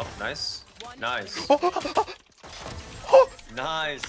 Oh, nice. Nice. Nice.